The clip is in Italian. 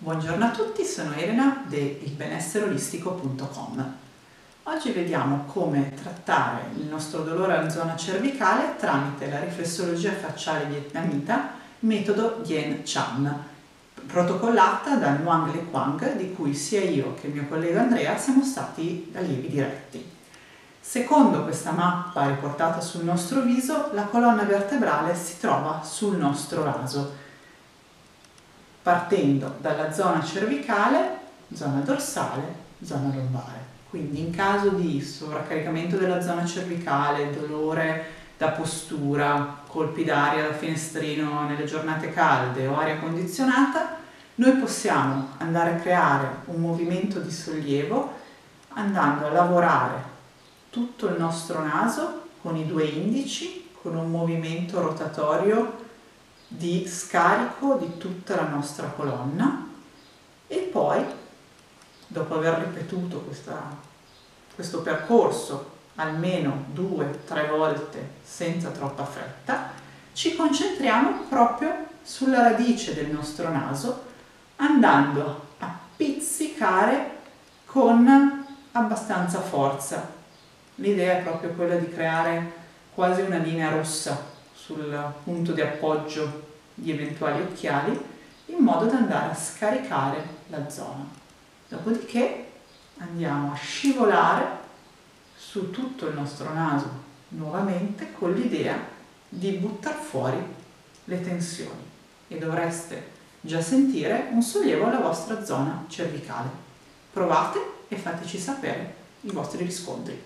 Buongiorno a tutti, sono Elena di ilbenessereolistico.com. Oggi vediamo come trattare il nostro dolore alla zona cervicale tramite la riflessologia facciale vietnamita metodo Yen Chan, protocollata da Nguyen Le Quang, di cui sia io che il mio collega Andrea siamo stati allievi diretti. Secondo questa mappa riportata sul nostro viso, la colonna vertebrale si trova sul nostro naso partendo dalla zona cervicale, zona dorsale, zona lombare. Quindi in caso di sovraccaricamento della zona cervicale, dolore da postura, colpi d'aria da finestrino nelle giornate calde o aria condizionata, noi possiamo andare a creare un movimento di sollievo andando a lavorare tutto il nostro naso con i due indici, con un movimento rotatorio di scarico di tutta la nostra colonna e poi, dopo aver ripetuto questa, questo percorso almeno due, tre volte senza troppa fretta, ci concentriamo proprio sulla radice del nostro naso andando a pizzicare con abbastanza forza. L'idea è proprio quella di creare quasi una linea rossa sul punto di appoggio di eventuali occhiali in modo da andare a scaricare la zona. Dopodiché andiamo a scivolare su tutto il nostro naso nuovamente con l'idea di buttare fuori le tensioni e dovreste già sentire un sollievo alla vostra zona cervicale. Provate e fateci sapere i vostri riscontri.